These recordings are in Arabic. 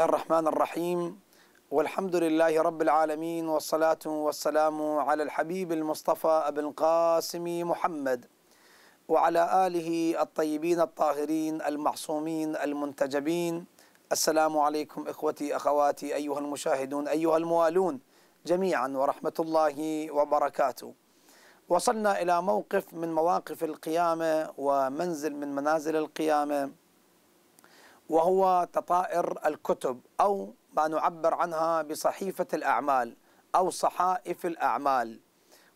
الله الرحمن الرحيم. والحمد لله رب العالمين والصلاة والسلام على الحبيب المصطفى أبي القاسم محمد وعلى آله الطيبين الطاهرين المعصومين المنتجبين. السلام عليكم إخوتي أخواتي أيها المشاهدون أيها الموالون جميعا ورحمة الله وبركاته. وصلنا إلى موقف من مواقف القيامة ومنزل من منازل القيامة. وهو تطائر الكتب أو ما نعبر عنها بصحيفة الأعمال أو صحائف الأعمال.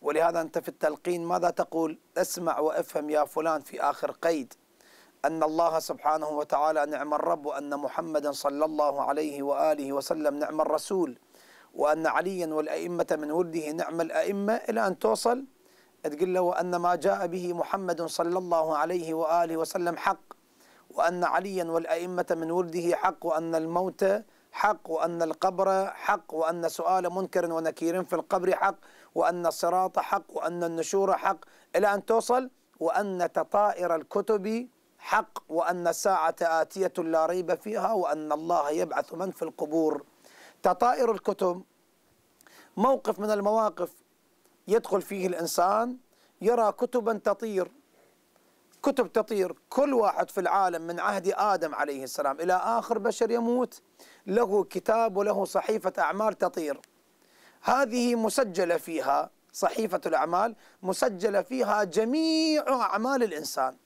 ولهذا أنت في التلقين ماذا تقول؟ اسمع وافهم يا فلان في آخر قيد. أن الله سبحانه وتعالى نعم الرب وأن محمدا صلى الله عليه وآله وسلم نعم الرسول. وأن عليا والأئمة من ولده نعم الأئمة إلى أن توصل. تقول له وأن ما جاء به محمد صلى الله عليه وآله وسلم حق. وأن عليا والأئمة من ولده حق وأن الموت حق وأن القبر حق وأن سؤال منكر ونكير في القبر حق وأن الصراط حق وأن النشور حق. إلى أن توصل وأن تطائر الكتب حق وأن الساعة آتية لا ريب فيها وأن الله يبعث من في القبور. تطائر الكتب موقف من المواقف يدخل فيه الإنسان يرى كتبا تطير. كتب تطير كل واحد في العالم من عهد آدم عليه السلام إلى آخر بشر يموت. له كتاب وله صحيفة أعمال تطير. هذه مسجلة فيها صحيفة الأعمال مسجلة فيها جميع أعمال الإنسان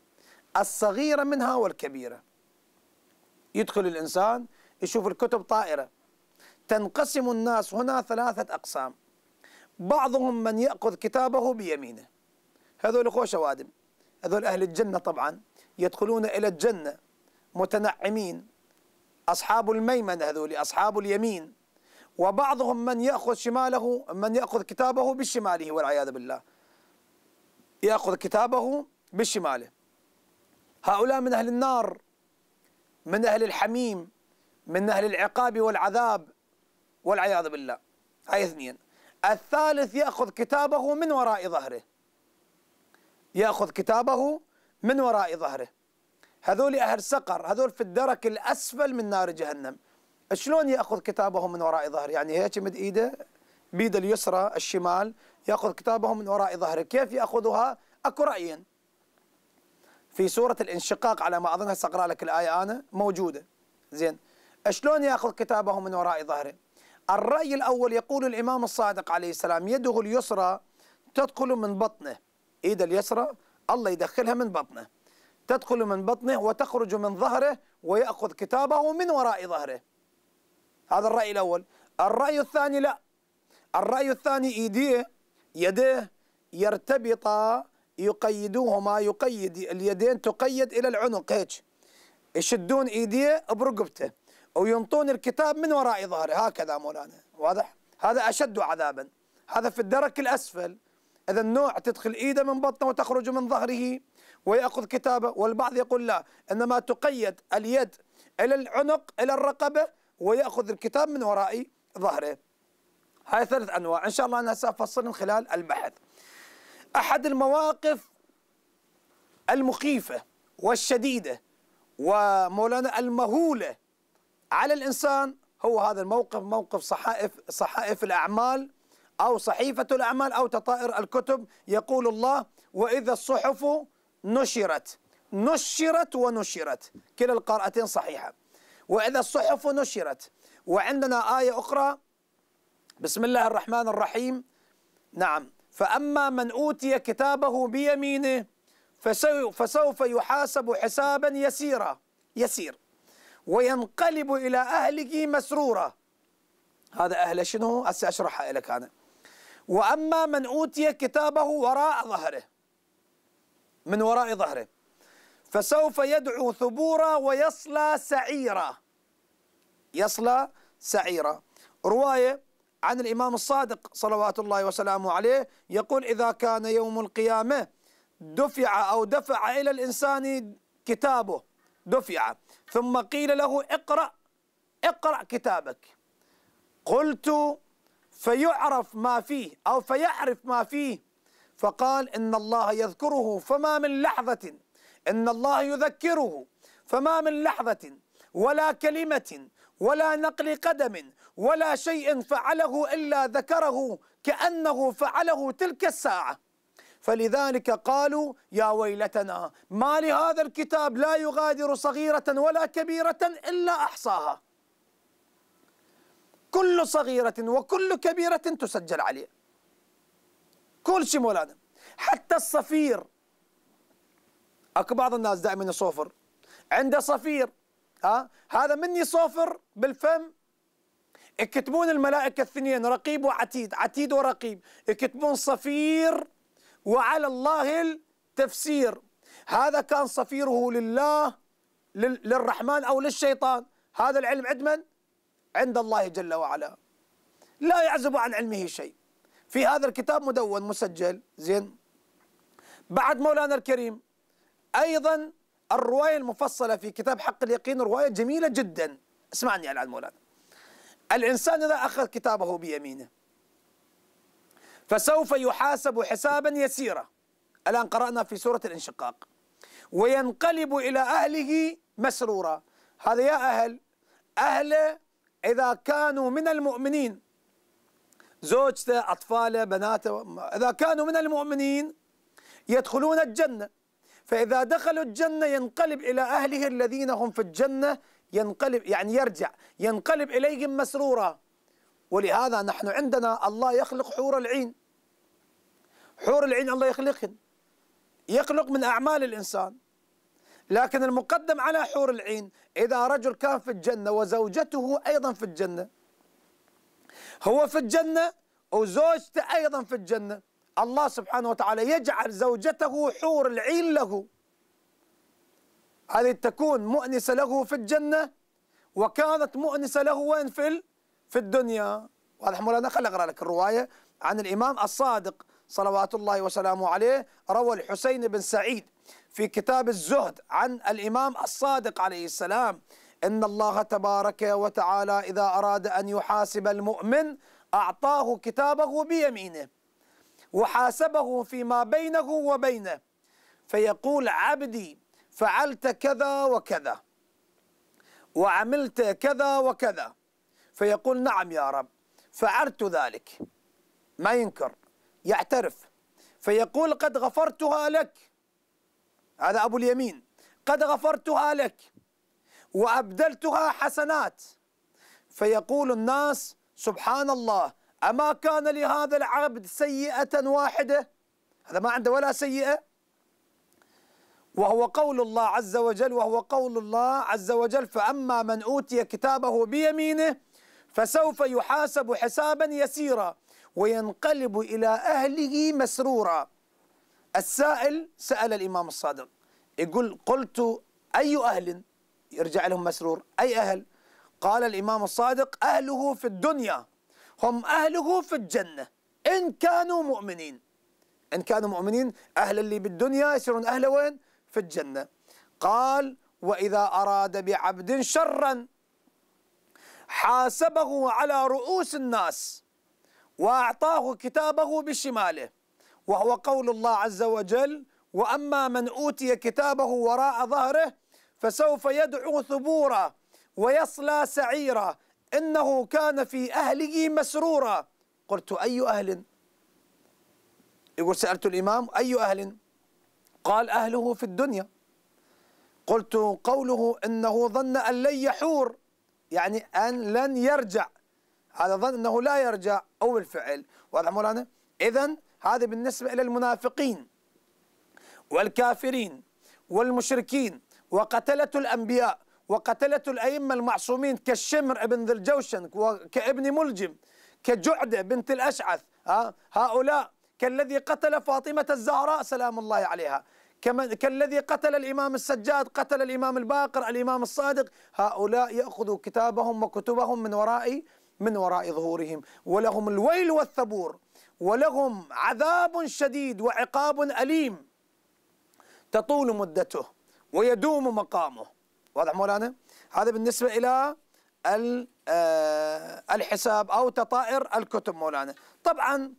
الصغيرة منها والكبيرة. يدخل الإنسان يشوف الكتب طائرة. تنقسم الناس هنا ثلاثة أقسام. بعضهم من يأخذ كتابه بيمينه. هذول أخوة شوادم هذول أهل الجنة طبعا يدخلون إلى الجنة متنعمين أصحاب الميمنة هذول أصحاب اليمين. وبعضهم من يأخذ شماله من يأخذ كتابه بشماله والعياذ بالله. يأخذ كتابه بشماله. هؤلاء من أهل النار من أهل الحميم من أهل العقاب والعذاب والعياذ بالله. هاي اثنين. الثالث يأخذ كتابه من وراء ظهره. يأخذ كتابه من وراء ظهره. هذول أهل سقر هذول في الدرك الأسفل من نار جهنم. شلون يأخذ كتابه من وراء ظهره؟ يعني هيك مد إيده بيد اليسرى الشمال يأخذ كتابه من وراء ظهره. كيف يأخذها؟ أكو رأيين. في سورة الانشقاق على ما أظنها سأقرأ لك الآية أنا موجودة. زين. شلون يأخذ كتابه من وراء ظهره؟ الرأي الأول يقول الإمام الصادق عليه السلام يده اليسرى تدخل من بطنه. إيد اليسرى الله يدخلها من بطنه. تدخل من بطنه وتخرج من ظهره ويأخذ كتابه من وراء ظهره. هذا الرأي الأول. الرأي الثاني لا. الرأي الثاني إيديه يديه يرتبطا يقيدوهما يقيد اليدين تقيد إلى العنق هيك. يشدون إيديه برقبته وينطون الكتاب من وراء ظهره. هكذا مولانا واضح؟ هذا أشد عذابا. هذا في الدرك الأسفل. إذا النوع تدخل إيده من بطنه وتخرج من ظهره ويأخذ كتابه والبعض يقول لا إنما تقيد اليد إلى العنق إلى الرقبة ويأخذ الكتاب من وراء ظهره. هاي ثلاث أنواع إن شاء الله أنا سأفصل من خلال البحث. أحد المواقف المخيفة والشديدة ومولانا المهولة على الإنسان هو هذا الموقف موقف صحائف صحائف الأعمال أو صحيفة الأعمال أو تطائر الكتب يقول الله وإذا الصحف نشرت نشرت ونشرت. كلا القراءتين صحيحة. وإذا الصحف نشرت. وعندنا آية أخرى. بسم الله الرحمن الرحيم. نعم. فأما من أوتي كتابه بيمينه فسوف يحاسب حسابا يسيرا يسير. وينقلب إلى أهله مسرورا. هذا أهل شنو؟ هسه أشرحها لك أنا. وأما من أوتي كتابه وراء ظهره من وراء ظهره فسوف يدعو ثبورا ويصلى سعيرا. يصلى سعيرا. رواية عن الإمام الصادق صلوات الله وسلامه عليه يقول إذا كان يوم القيامة دفع أو دفع إلى الإنسان كتابه دفع. ثم قيل له اقرأ اقرأ كتابك. قلت فيعرف ما فيه أو فيعرف ما فيه. فقال إن الله يذكره فما من لحظة. إن الله يذكره فما من لحظة. ولا كلمة ولا نقل قدم ولا شيء فعله إلا ذكره كأنه فعله تلك الساعة. فلذلك قالوا يا ويلتنا ما لهذا الكتاب لا يغادر صغيرة ولا كبيرة إلا أحصاها. كل صغيرة وكل كبيرة تسجل عليه. كل شيء مولانا. حتى الصفير. أكو بعض الناس دائما يصوفر. عنده صفير ها؟ هذا من يصوفر بالفم. يكتبون الملائكة الاثنين رقيب وعتيد. عتيد ورقيب. يكتبون صفير وعلى الله التفسير. هذا كان صفيره لله للرحمن أو للشيطان. هذا العلم عند من؟ عند الله جل وعلا. لا يعزب عن علمه شيء. في هذا الكتاب مدون مسجل زين. بعد مولانا الكريم أيضا الرواية المفصلة في كتاب حق اليقين رواية جميلة جدا. اسمعني الآن مولانا. الإنسان إذا أخذ كتابه بيمينه فسوف يحاسب حسابا يسيرا. الآن قرأنا في سورة الانشقاق. وينقلب إلى أهله مسرورا. هذا يا أهل أهله إذا كانوا من المؤمنين زوجته أطفاله بناته إذا كانوا من المؤمنين يدخلون الجنة. فإذا دخلوا الجنة ينقلب إلى أهله الذين هم في الجنة ينقلب يعني يرجع ينقلب إليهم مسرورا. ولهذا نحن عندنا الله يخلق حور العين. حور العين الله يخلقهن. يخلق من أعمال الإنسان. لكن المقدم على حور العين إذا رجل كان في الجنة وزوجته أيضا في الجنة. هو في الجنة وزوجته أيضا في الجنة. الله سبحانه وتعالى يجعل زوجته حور العين له. هذه تكون مؤنسة له في الجنة وكانت مؤنسة له وين في في الدنيا. واضح مولانا؟ خل أقرأ لك الرواية عن الإمام الصادق. صلوات الله وسلامه عليه روى الحسين بن سعيد في كتاب الزهد عن الإمام الصادق عليه السلام إن الله تبارك وتعالى إذا أراد أن يحاسب المؤمن أعطاه كتابه بيمينه وحاسبه فيما بينه وبينه فيقول عبدي فعلت كذا وكذا وعملت كذا وكذا. فيقول نعم يا رب فعلت ذلك. ما ينكر. يعترف فيقول قد غفرتها لك. هذا أبو اليمين. قد غفرتها لك وأبدلتها حسنات. فيقول الناس سبحان الله أما كان لهذا العبد سيئة واحدة؟ هذا ما عنده ولا سيئة. وهو قول الله عز وجل وهو قول الله عز وجل فأما من أوتي كتابه بيمينه فسوف يحاسب حسابا يسيرا. وينقلب إلى أهله مسرورا. السائل سأل الإمام الصادق يقول قلت أي أهل يرجع لهم مسرور؟ أي أهل؟ قال الإمام الصادق أهله في الدنيا هم أهله في الجنة إن كانوا مؤمنين. إن كانوا مؤمنين أهل اللي بالدنيا يصيرون أهل وين؟ في الجنة. قال وإذا أراد بعبد شرا حاسبه على رؤوس الناس. وأعطاه كتابه بشماله وهو قول الله عز وجل وأما من أوتي كتابه وراء ظهره فسوف يدعو ثبورا ويصلى سعيرا إنه كان في أهله مسرورا. قلت أي أهل؟ يقول سألت الإمام أي أهل؟ قال أهله في الدنيا. قلت قوله إنه ظن أن لن يحور يعني أن لن يرجع. هذا ظن أنه لا يرجع أو بالفعل واضح مولانا؟ اذا هذا بالنسبة إلى المنافقين والكافرين والمشركين وقتلة الأنبياء وقتلة الأئمة المعصومين كالشمر ابن ذي الجوشن وكابن ملجم كجعدة بنت الأشعث هؤلاء كالذي قتل فاطمة الزهراء سلام الله عليها. كالذي قتل الإمام السجاد قتل الإمام الباقر الإمام الصادق. هؤلاء يأخذوا كتابهم وكتبهم من وراء من وراء ظهورهم. ولهم الويل والثبور. ولهم عذاب شديد وعقاب أليم. تطول مدته ويدوم مقامه. واضح مولانا؟ هذا بالنسبة إلى آه، الحساب أو تطائر الكتب مولانا. طبعا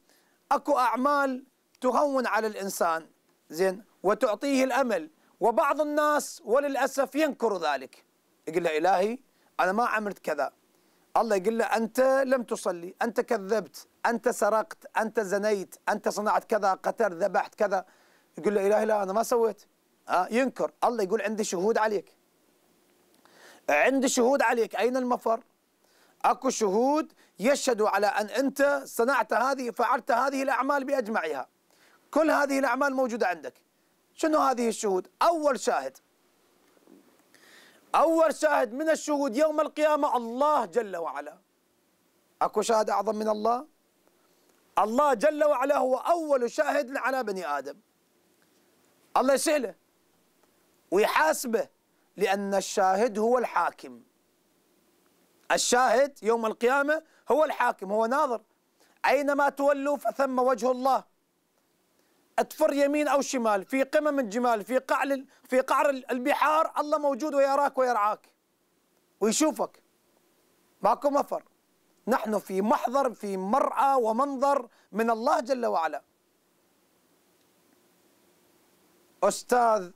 أكو أعمال تهون على الإنسان زين وتعطيه الأمل. وبعض الناس وللأسف ينكر ذلك. يقول له إلهي أنا ما عملت كذا. الله يقول له أنت لم تصلي أنت كذبت أنت سرقت أنت زنيت أنت صنعت كذا قتلت ذبحت كذا. يقول له إلهي لا أنا ما سويت. آه ينكر. الله يقول عندي شهود عليك. عندي شهود عليك. أين المفر؟ أكو شهود يشهدوا على أن أنت صنعت هذه فعلت هذه الأعمال بأجمعها. كل هذه الأعمال موجودة عندك. شنو هذه الشهود؟ أول شاهد. أول شاهد من الشهود يوم القيامة الله جل وعلا. أكو شاهد أعظم من الله؟ الله جل وعلا هو أول شاهد على بني آدم. الله يسأله ويحاسبه لأن الشاهد هو الحاكم. الشاهد يوم القيامة هو الحاكم هو ناظر. أينما تولوا فثم وجه الله. أتفر يمين أو شمال في قمم الجمال في قعر في قعر البحار الله موجود ويراك ويرعاك ويشوفك. ماكو مفر. نحن في محضر في مرعى ومنظر من الله جل وعلا. أستاذ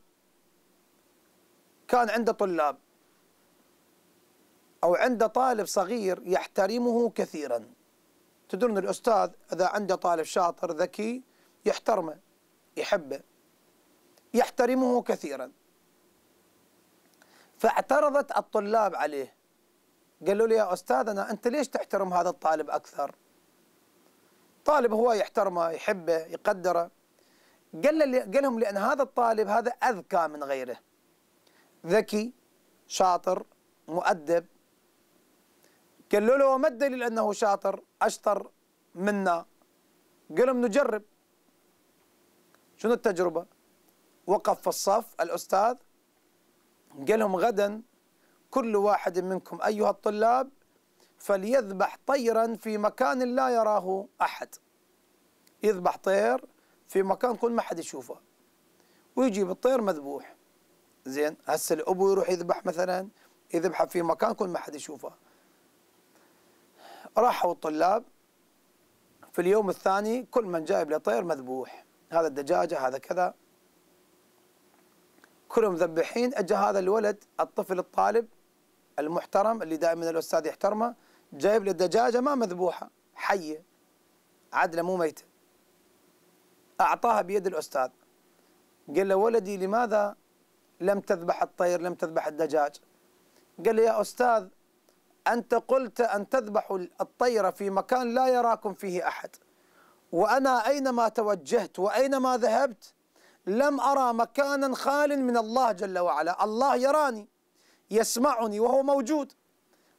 كان عنده طلاب أو عنده طالب صغير يحترمه كثيرا. تدرون الأستاذ إذا عنده طالب شاطر ذكي يحترمه. يحبه يحترمه كثيرا. فاعترضت الطلاب عليه. قالوا لي يا أستاذنا أنت ليش تحترم هذا الطالب أكثر؟ طالب هو يحترمه يحبه يقدره. قال, لهم لأن هذا الطالب هذا أذكى من غيره. ذكي شاطر مؤدب. قالوا له وما الدليل أنه شاطر أشطر منا؟ قال لهم نجرب. شنو التجربة؟ وقف في الصف الأستاذ قال لهم غدا كل واحد منكم أيها الطلاب فليذبح طيرا في مكان لا يراه أحد. يذبح طير في مكان كل ما حد يشوفه. ويجيب الطير مذبوح. زين هسه الأبو يروح يذبح مثلا يذبحه في مكان كل ما حد يشوفه. راحوا الطلاب في اليوم الثاني كل من جايب له طير مذبوح. هذا الدجاجة هذا كذا. كلهم ذبحين اجى هذا الولد الطفل الطالب المحترم اللي دائما الأستاذ يحترمه جايب له دجاجه ما مذبوحة حية. عدله مو ميتة. أعطاها بيد الأستاذ. قال له ولدي لماذا لم تذبح الطير لم تذبح الدجاج؟ قال لي يا أستاذ أنت قلت أن تذبحوا الطير في مكان لا يراكم فيه أحد. وأنا أينما توجهت وأينما ذهبت لم أرى مكانا خال من الله جل وعلا. الله يراني يسمعني وهو موجود.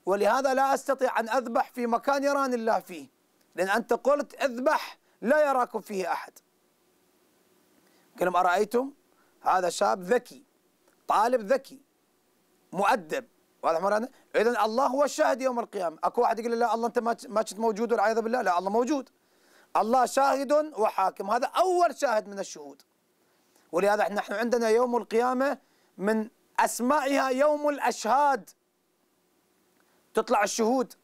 ولهذا لا أستطيع أن أذبح في مكان يراني الله فيه. لأن أنت قلت اذبح لا يراكم فيه أحد. قال أرأيتم؟ هذا شاب ذكي طالب ذكي مؤدب. واضح مولانا اذا الله هو الشاهد يوم القيامة. أكو واحد يقول لا الله أنت ما كنت موجود والعياذ بالله. لا الله موجود. الله شاهد وحاكم. هذا أول شاهد من الشهود. ولهذا نحن عندنا يوم القيامة من أسمائها يوم الأشهاد. تطلع الشهود.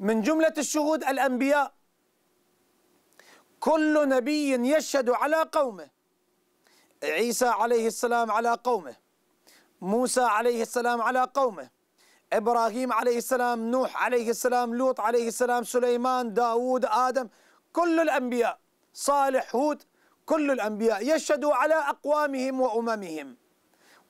من جملة الشهود الأنبياء. كل نبي يشهد على قومه. عيسى عليه السلام على قومه. موسى عليه السلام على قومه. إبراهيم عليه السلام نوح عليه السلام لوط عليه السلام سليمان داود آدم. كل الأنبياء صالح هود كل الأنبياء يشهدوا على أقوامهم وأممهم.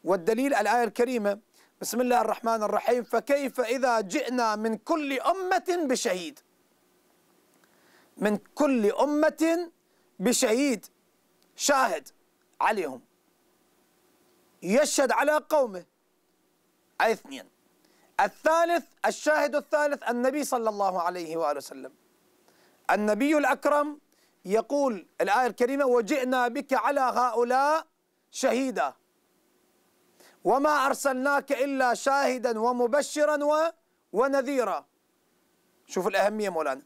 والدليل الآية الكريمة بسم الله الرحمن الرحيم فكيف إذا جئنا من كل أمة بشهيد؟ من كل أمة بشهيد شاهد عليهم. يشهد على قومه. أي اثنين. الثالث الشاهد الثالث النبي صلى الله عليه وآله وسلم. النبي الأكرم يقول الآية الكريمة وجئنا بك على هؤلاء شهيدا وما أرسلناك إلا شاهدا ومبشرا ونذيرا. شوف الأهمية مولانا.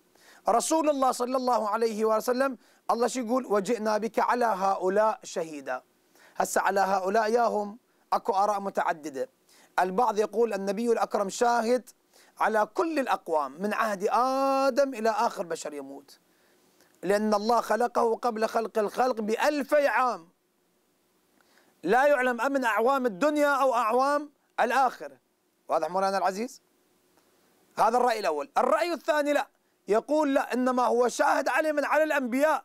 رسول الله صلى الله عليه وسلم الله شو يقول؟ وجئنا بك على هؤلاء شهيدا. هسه على هؤلاء ياهم أكو آراء متعددة. البعض يقول النبي الأكرم شاهد على كل الأقوام من عهد آدم إلى آخر بشر يموت. لأن الله خلقه قبل خلق الخلق بألفي عام. لا يعلم أمن أعوام الدنيا أو أعوام الآخرة. واضح مولانا العزيز؟ هذا الرأي الأول. الرأي الثاني لا. يقول لا إنما هو شاهد عليه من على الأنبياء.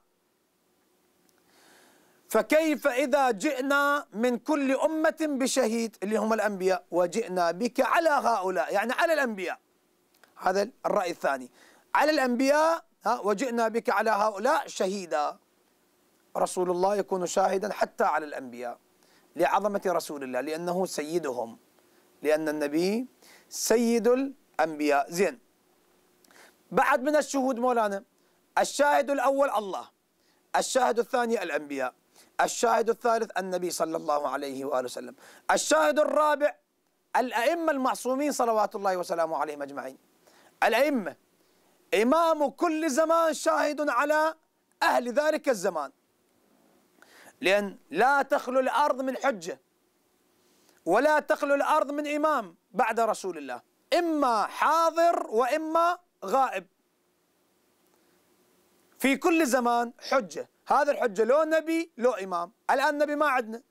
فكيف إذا جئنا من كل أمة بشهيد اللي هم الأنبياء وجئنا بك على هؤلاء؟ يعني على الأنبياء. هذا الرأي الثاني. على الأنبياء وجئنا بك على هؤلاء شهيدا. رسول الله يكون شاهدا حتى على الأنبياء لعظمة رسول الله لأنه سيدهم لأن النبي سيد الأنبياء. زين. بعد من الشهود مولانا الشاهد الأول الله الشاهد الثاني الأنبياء. الشاهد الثالث النبي صلى الله عليه وآله وسلم. الشاهد الرابع الأئمة المعصومين صلوات الله وسلامه عليهم أجمعين. الأئمة إمام كل زمان شاهد على أهل ذلك الزمان. لأن لا تخلو الأرض من حجة ولا تخلو الأرض من إمام بعد رسول الله. إما حاضر وإما غائب. في كل زمان حجة. هذا الحجة لو نبي لو إمام. الآن نبي ما عندنا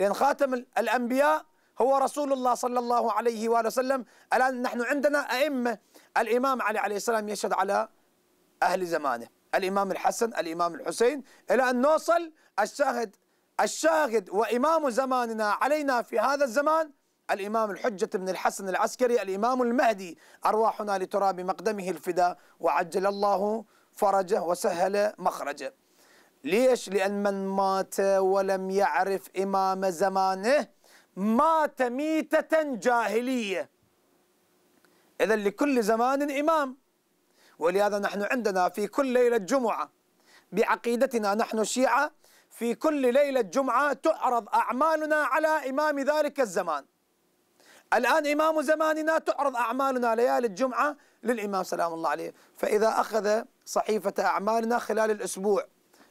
لأن خاتم الأنبياء هو رسول الله صلى الله عليه وآله وسلم. الآن نحن عندنا أئمة. الإمام علي عليه السلام يشهد على أهل زمانه. الإمام الحسن الإمام الحسين. إلى أن نوصل الشاهد الشاهد وإمام زماننا علينا في هذا الزمان الإمام الحجة بن الحسن العسكري الإمام المهدي. أرواحنا لتراب مقدمه الفداء وعجل الله فرجه وسهل مخرجه. ليش؟ لأن من مات ولم يعرف إمام زمانه مات ميتة جاهلية. إذا لكل زمان إمام. ولهذا نحن عندنا في كل ليلة جمعة بعقيدتنا نحن الشيعة في كل ليلة جمعة تعرض أعمالنا على إمام ذلك الزمان. الآن إمام زماننا تعرض أعمالنا ليالي الجمعة للإمام سلام الله عليه. فإذا أخذ صحيفة أعمالنا خلال الأسبوع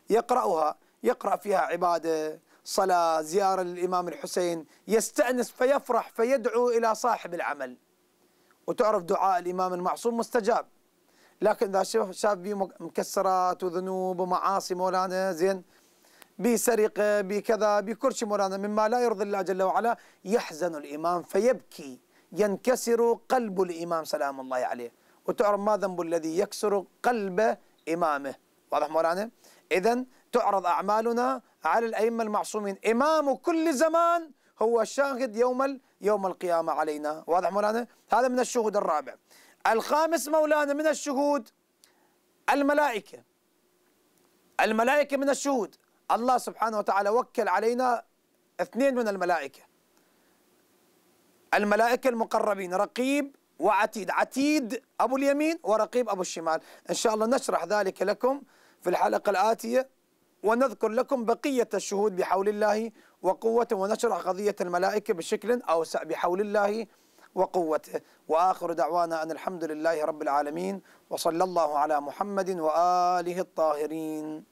يقرأها يقرأ فيها عبادة صلاة زيارة للإمام الحسين يستأنس فيفرح فيدعو إلى صاحب العمل. وتعرف دعاء الإمام المعصوم مستجاب. لكن إذا شاف بيه مكسرات وذنوب ومعاصي مولانا زين بسرقة بكذا بكل شيء مولانا مما لا يرضي الله جل وعلا يحزن الإمام فيبكي. ينكسر قلب الإمام سلام الله عليه. وتعرف ما ذنب الذي يكسر قلب إمامه؟ واضح مولانا؟ إذا تعرض أعمالنا على الأئمة المعصومين. إمام كل زمان هو الشاهد يوم يوم القيامة علينا. واضح مولانا؟ هذا من الشهود الرابع. الخامس مولانا من الشهود الملائكة. الملائكة من الشهود. الله سبحانه وتعالى وكل علينا اثنين من الملائكة. الملائكة المقربين رقيب وعتيد. عتيد أبو اليمين ورقيب أبو الشمال. إن شاء الله نشرح ذلك لكم. في الحلقة الآتية ونذكر لكم بقية الشهود بحول الله وقوته ونشرح قضية الملائكة بشكل أوسع بحول الله وقوته وآخر دعوانا أن الحمد لله رب العالمين وصلى الله على محمد وآله الطاهرين.